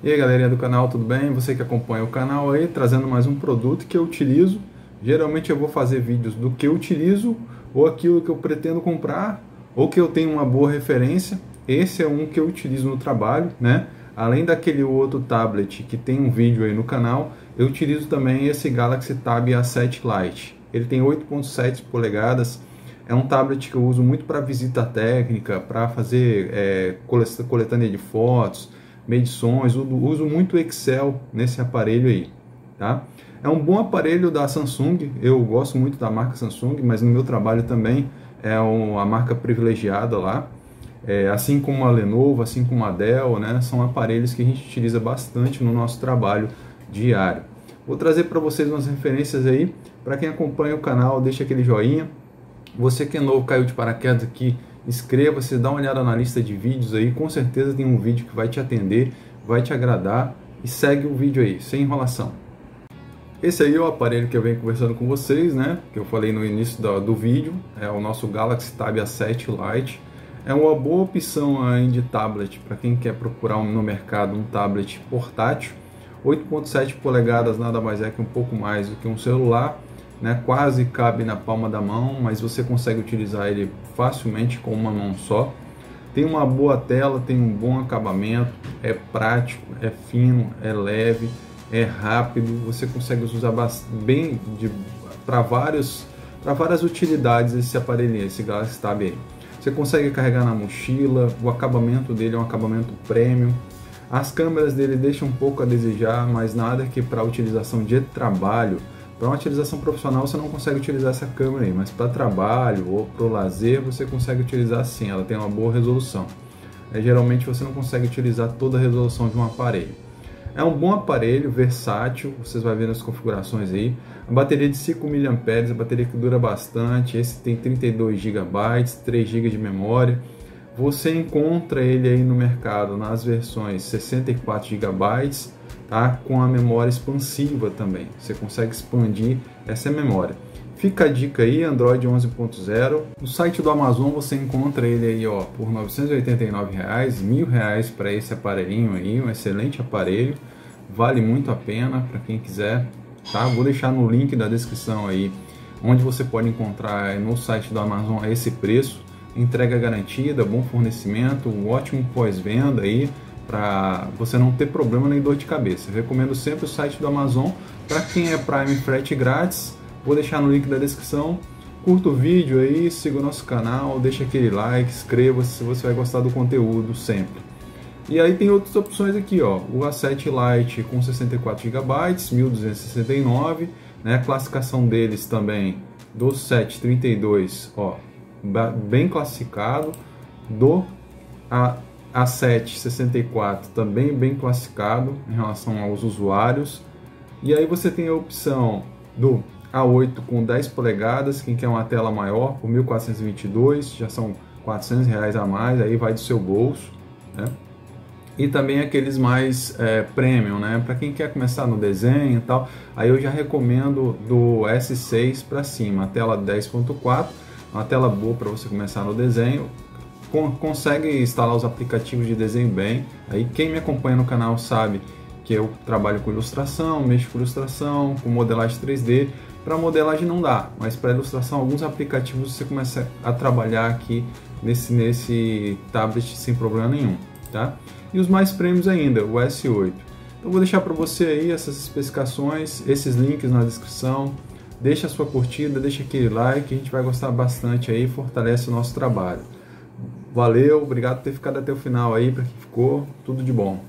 E aí galerinha do canal, tudo bem? Você que acompanha o canal aí, trazendo mais um produto que eu utilizo. Geralmente eu vou fazer vídeos do que eu utilizo, ou aquilo que eu pretendo comprar, ou que eu tenho uma boa referência. Esse é um que eu utilizo no trabalho, né? Além daquele outro tablet que tem um vídeo aí no canal, eu utilizo também esse Galaxy Tab A7 Lite. Ele tem 8.7 polegadas, é um tablet que eu uso muito para visita técnica, para fazer é, coletânea de fotos, medições, uso muito Excel nesse aparelho aí, tá? É um bom aparelho da Samsung, eu gosto muito da marca Samsung, mas no meu trabalho também é uma marca privilegiada lá, é, assim como a Lenovo, assim como a Dell, né? São aparelhos que a gente utiliza bastante no nosso trabalho diário. Vou trazer para vocês umas referências aí, para quem acompanha o canal, deixa aquele joinha. Você que é novo, caiu de paraquedas aqui, Inscreva-se, dá uma olhada na lista de vídeos aí, com certeza tem um vídeo que vai te atender, vai te agradar e segue o vídeo aí, sem enrolação. Esse aí é o aparelho que eu venho conversando com vocês, né? Que eu falei no início do, do vídeo, é o nosso Galaxy Tab A7 Lite. É uma boa opção aí de tablet para quem quer procurar no mercado um tablet portátil. 8.7 polegadas nada mais é que um pouco mais do que um celular né? quase cabe na palma da mão, mas você consegue utilizar ele facilmente com uma mão só. Tem uma boa tela, tem um bom acabamento, é prático, é fino, é leve, é rápido, você consegue usar bem para vários para várias utilidades esse aparelho, esse Galaxy Tab aí. Você consegue carregar na mochila, o acabamento dele é um acabamento premium. As câmeras dele deixam um pouco a desejar, mas nada que para utilização de trabalho para uma utilização profissional você não consegue utilizar essa câmera aí, mas para trabalho ou para o lazer você consegue utilizar sim, ela tem uma boa resolução. É, geralmente você não consegue utilizar toda a resolução de um aparelho. É um bom aparelho, versátil, vocês vão ver nas configurações aí. A bateria de 5 mAh, a bateria que dura bastante, esse tem 32 GB, 3 GB de memória. Você encontra ele aí no mercado nas versões 64 GB tá? com a memória expansiva também. Você consegue expandir essa memória. Fica a dica aí, Android 11.0. No site do Amazon você encontra ele aí ó, por 989 reais, mil reais para esse aparelhinho aí, um excelente aparelho. Vale muito a pena para quem quiser. Tá? Vou deixar no link da descrição aí, onde você pode encontrar no site do Amazon a esse preço. Entrega garantida, bom fornecimento, um ótimo pós-venda aí para você não ter problema nem dor de cabeça. Eu recomendo sempre o site do Amazon. Para quem é Prime frete grátis, vou deixar no link da descrição. Curta o vídeo aí, siga o nosso canal, deixa aquele like, inscreva-se se você vai gostar do conteúdo sempre. E aí tem outras opções aqui, ó, o A7 Lite com 64 GB, 1269, né? A classificação deles também do 732, ó, bem classificado, do a a764 também bem classificado em relação aos usuários. E aí você tem a opção do A8 com 10 polegadas, quem quer uma tela maior por 1422, já são 400 reais a mais, aí vai do seu bolso, né? E também aqueles mais é, premium, né? Para quem quer começar no desenho e tal, aí eu já recomendo do S6 para cima, tela 10.4, uma tela boa para você começar no desenho, consegue instalar os aplicativos de desenho bem. Aí quem me acompanha no canal sabe que eu trabalho com ilustração, mexo com ilustração, com modelagem 3D. Para modelagem não dá, mas para ilustração alguns aplicativos você começa a trabalhar aqui nesse nesse tablet sem problema nenhum, tá? E os mais prêmios ainda, o S8. Então vou deixar para você aí essas especificações, esses links na descrição. Deixa a sua curtida, deixa aquele like, a gente vai gostar bastante aí, fortalece o nosso trabalho. Valeu, obrigado por ter ficado até o final aí, para quem ficou, tudo de bom.